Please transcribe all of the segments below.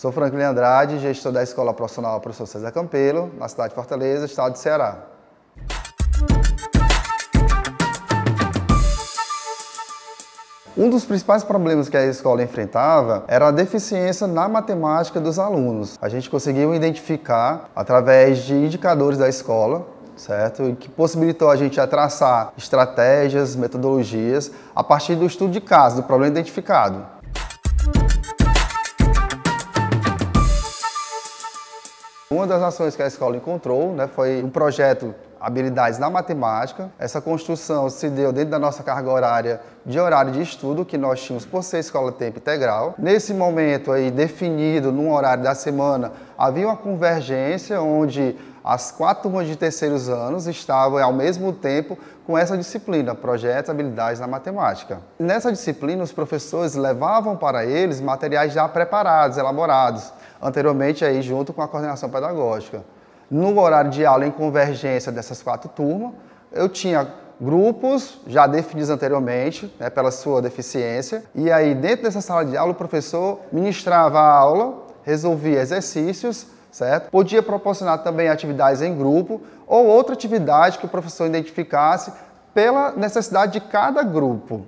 Sou Franklin Andrade, gestor da Escola Profissional Professor César Campelo, na cidade de Fortaleza, estado de Ceará. Um dos principais problemas que a escola enfrentava era a deficiência na matemática dos alunos. A gente conseguiu identificar através de indicadores da escola, certo? E que possibilitou a gente a traçar estratégias, metodologias a partir do estudo de caso, do problema identificado. Uma das ações que a escola encontrou né, foi um projeto habilidades na matemática. Essa construção se deu dentro da nossa carga horária de horário de estudo que nós tínhamos por ser escola tempo integral. Nesse momento aí definido num horário da semana, havia uma convergência onde as quatro turmas de terceiros anos estavam ao mesmo tempo com essa disciplina, projetos, habilidades na matemática. Nessa disciplina, os professores levavam para eles materiais já preparados, elaborados, anteriormente aí junto com a coordenação pedagógica. No horário de aula em convergência dessas quatro turmas, eu tinha grupos já definidos anteriormente, né, pela sua deficiência, e aí dentro dessa sala de aula o professor ministrava a aula, resolvia exercícios, certo? Podia proporcionar também atividades em grupo ou outra atividade que o professor identificasse pela necessidade de cada grupo.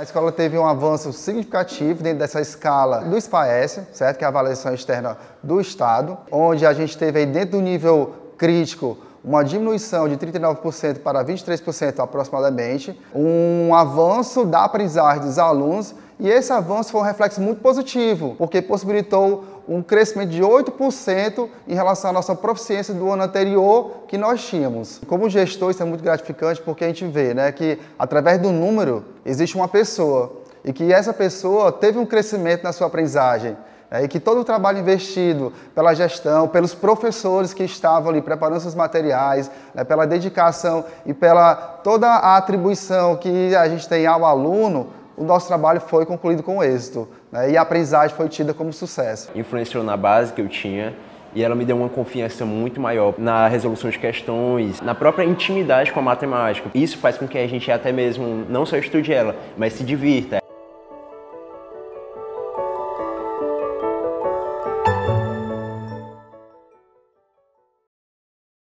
A escola teve um avanço significativo dentro dessa escala do SPAES, certo? que é a avaliação externa do Estado, onde a gente teve aí dentro do nível crítico uma diminuição de 39% para 23% aproximadamente, um avanço da aprendizagem dos alunos e esse avanço foi um reflexo muito positivo, porque possibilitou um crescimento de 8% em relação à nossa proficiência do ano anterior que nós tínhamos. Como gestor, isso é muito gratificante porque a gente vê né, que através do número existe uma pessoa e que essa pessoa teve um crescimento na sua aprendizagem. É, e que todo o trabalho investido pela gestão, pelos professores que estavam ali preparando seus materiais, né, pela dedicação e pela toda a atribuição que a gente tem ao aluno, o nosso trabalho foi concluído com êxito né, e a aprendizagem foi tida como sucesso. Influenciou na base que eu tinha e ela me deu uma confiança muito maior na resolução de questões, na própria intimidade com a matemática. Isso faz com que a gente até mesmo não só estude ela, mas se divirta.